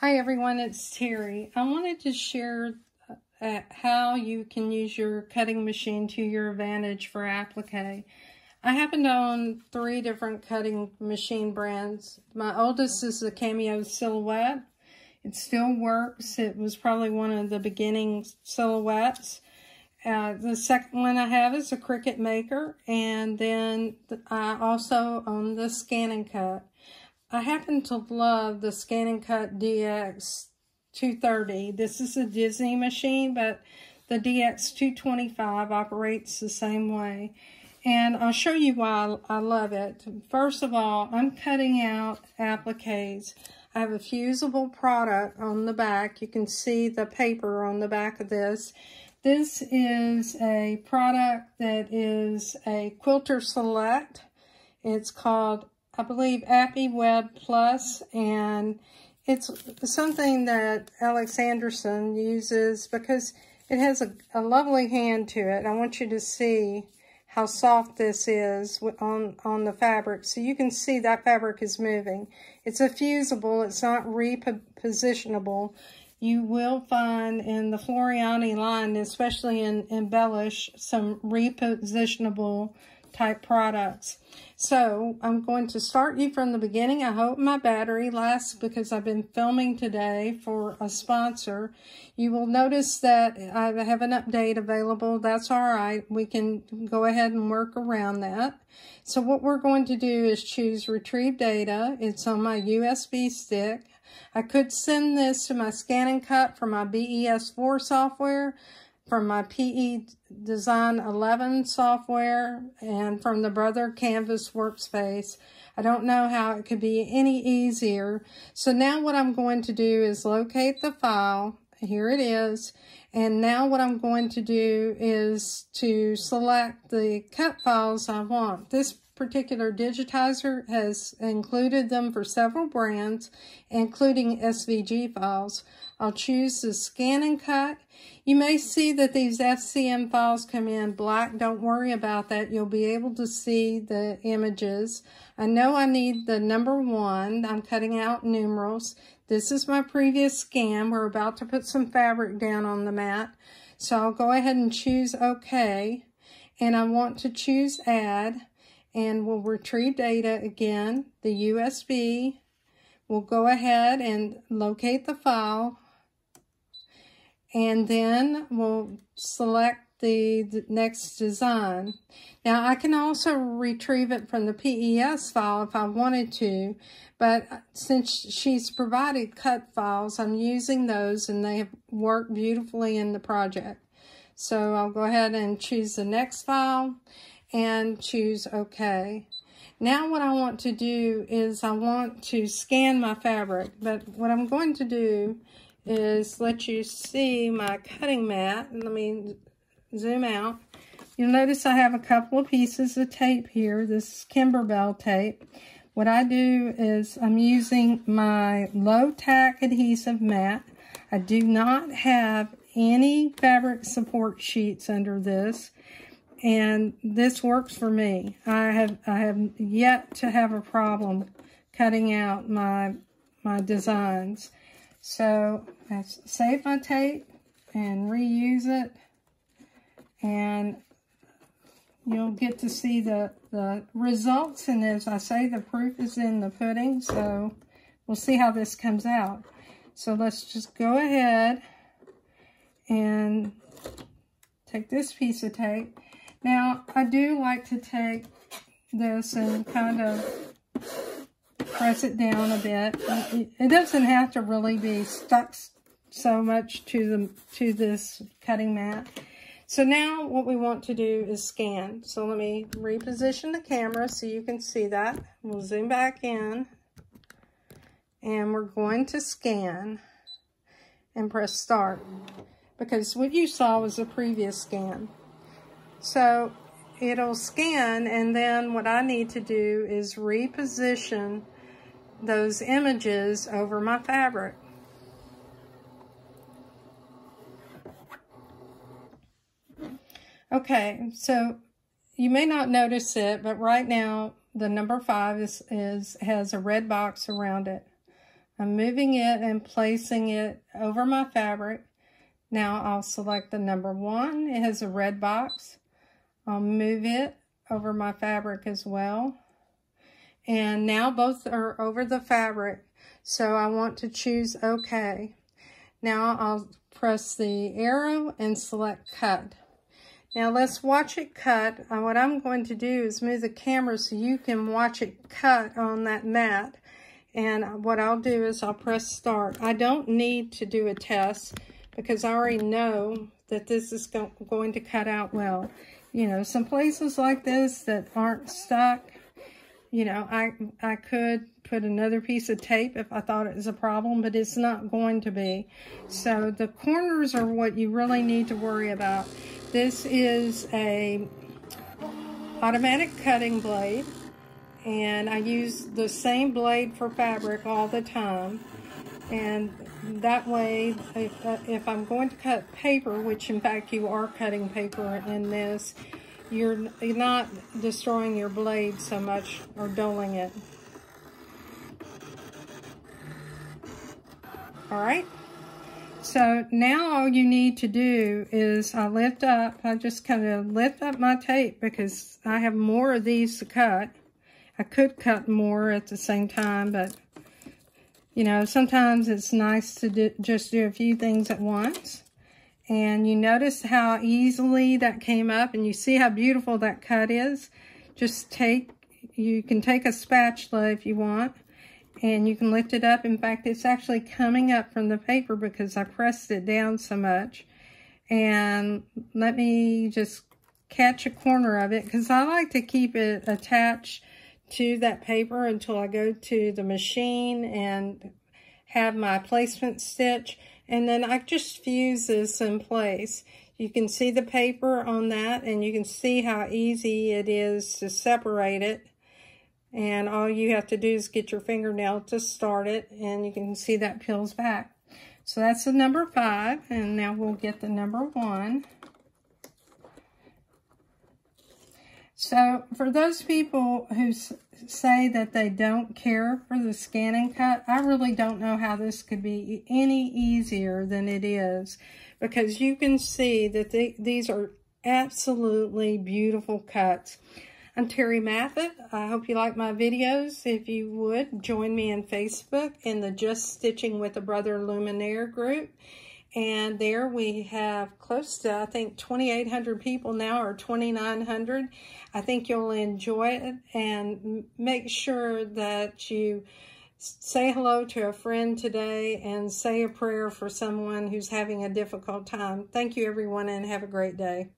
Hi everyone, it's Terry. I wanted to share uh, how you can use your cutting machine to your advantage for applique. I happen to own three different cutting machine brands. My oldest is the Cameo Silhouette. It still works. It was probably one of the beginning silhouettes. Uh, the second one I have is a Cricut Maker, and then I also own the Scan and Cut. I happen to love the Scan and Cut DX 230. This is a Disney machine, but the DX 225 operates the same way. And I'll show you why I love it. First of all, I'm cutting out appliques. I have a fusible product on the back. You can see the paper on the back of this. This is a product that is a Quilter Select. It's called I believe Appli-Web Plus, and it's something that Alex Anderson uses because it has a, a lovely hand to it. I want you to see how soft this is on, on the fabric. So you can see that fabric is moving. It's a fusible. It's not repositionable. You will find in the Floriani line, especially in Embellish, some repositionable type products. So I'm going to start you from the beginning. I hope my battery lasts because I've been filming today for a sponsor. You will notice that I have an update available. That's all right. We can go ahead and work around that. So what we're going to do is choose retrieve data. It's on my USB stick. I could send this to my scan and cut for my BES4 software, from my PE Design 11 software and from the Brother Canvas Workspace. I don't know how it could be any easier. So now what I'm going to do is locate the file. Here it is. And now what I'm going to do is to select the cut files I want. This particular digitizer has included them for several brands, including SVG files. I'll choose the scan and cut. You may see that these FCM files come in black. Don't worry about that. You'll be able to see the images. I know I need the number one. I'm cutting out numerals. This is my previous scan. We're about to put some fabric down on the mat. So I'll go ahead and choose OK. And I want to choose Add. And we'll retrieve data again. The USB. We'll go ahead and locate the file and then we'll select the, next design. Now I can also retrieve it from the PES file if I wanted to, but since she's provided cut files, I'm using those and they have worked beautifully in the project. So I'll go ahead and choose the next file and choose OK. Now what I want to do is I want to scan my fabric, but what I'm going to do is let you see my cutting mat. Let me zoom out. You'll notice I have a couple of pieces of tape here. This Kimberbell tape. What I do is I'm using my low tack adhesive mat. I do not have any fabric support sheets under this and this works for me. I have I have yet to have a problem cutting out my my designs. So I save my tape and reuse it. And you'll get to see the, the results. And as I say, the proof is in the pudding. So we'll see how this comes out. So let's just go ahead and take this piece of tape. Now, I do like to take this and kind of press it down a bit. It doesn't have to really be stuck so much to the to this cutting mat. So now what we want to do is scan. So let me reposition the camera so you can see that. We'll zoom back in. And we're going to scan and press start. Because what you saw was a previous scan. So it'll scan and then what I need to do is reposition those images over my fabric. Okay, so you may not notice it, but right now the number five is, is has a red box around it. I'm moving it and placing it over my fabric. Now I'll select the number one. It has a red box. I'll move it over my fabric as well. And now both are over the fabric. So I want to choose OK. Now I'll press the arrow and select cut. Now let's watch it cut. Uh, what I'm going to do is move the camera so you can watch it cut on that mat. And what I'll do is I'll press start. I don't need to do a test because I already know that this is go going to cut out well. You know, some places like this that aren't stuck, you know, I, I could put another piece of tape if I thought it was a problem, but it's not going to be. So the corners are what you really need to worry about. This is a automatic cutting blade, and I use the same blade for fabric all the time. And that way, if, uh, if I'm going to cut paper, which in fact you are cutting paper in this, you're, you're not destroying your blade so much or dulling it. All right. So now all you need to do is I lift up, I just kind of lift up my tape because I have more of these to cut. I could cut more at the same time, but you know, sometimes it's nice to do, just do a few things at once. And you notice how easily that came up and you see how beautiful that cut is. Just take, you can take a spatula if you want and you can lift it up. In fact, it's actually coming up from the paper because I pressed it down so much. And let me just catch a corner of it because I like to keep it attached to that paper until I go to the machine and have my placement stitch. And then I just fuse this in place. You can see the paper on that and you can see how easy it is to separate it. And all you have to do is get your fingernail to start it and you can see that peels back. So that's the number five and now we'll get the number one. So for those people who say that they don't care for the scan and cut, I really don't know how this could be any easier than it is because you can see that they, these are absolutely beautiful cuts. I'm Terry Maffitt. I hope you like my videos. If you would, join me on Facebook in the Just Stitching with a Brother Luminaire group. And there we have close to, I think, 2,800 people now or 2,900. I think you'll enjoy it and make sure that you say hello to a friend today and say a prayer for someone who's having a difficult time. Thank you, everyone, and have a great day.